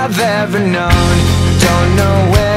I have ever known. Don't know where